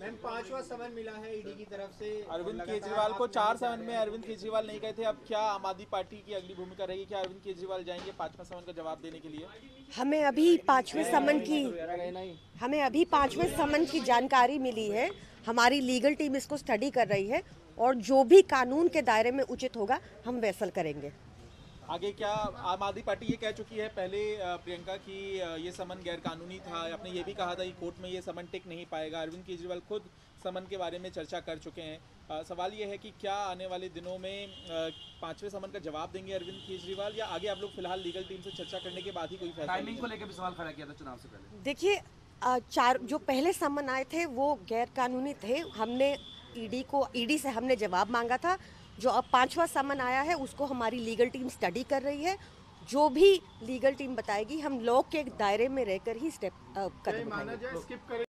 Ma'am पांचवा समन मिला है ईडी की तरफ़ से। अरविंद केजरीवाल को चार समन में अरविंद केजरीवाल नहीं गए थे। अब क्या आम आदमी पार्टी की अगली भूमिका रहेगी? क्या अरविंद केजरीवाल जाएँगे पांचवा समन का जवाब देने के लिए? हमें अभी पाँचवें समन की हमें अभी पाँचवें समन की जानकारी मिली है। हमारी लीगल टीम इसको स्टडी कर रही है और जो भी कानून के दायरे में उचित होगा हम वैसल करेंगे। आगे क्या आम आदमी पार्टी ये कह चुकी है पहले प्रियंका की ये समन गैर कानूनी था। आपने ये भी कहा था कि कोर्ट में ये समन टिक नहीं पाएगा। अरविंद केजरीवाल खुद समन के बारे में चर्चा कर चुके हैं। सवाल ये है कि क्या आने वाले दिनों में पाँचवें समन का जवाब देंगे अरविंद केजरीवाल या आगे आप लोग फ़िलहाल लीगल टीम से चर्चा करने के बाद ही कोई फैसला टाइमिंग को लेकर भी सवाल खड़ा किया था चुनाव से पहले। देखिए चार जो पहले समन आए थे वो गैर कानूनी थे। हमने ईडी को ईडी से हमने जवाब मांगा था। जो अब पांचवा समन आया है, उसको हमारी लीगल टीम स्टडी कर रही है। जो भी लीगल टीम बताएगी, हम लॉ के दायरे में रहकर ही स्टेप करें।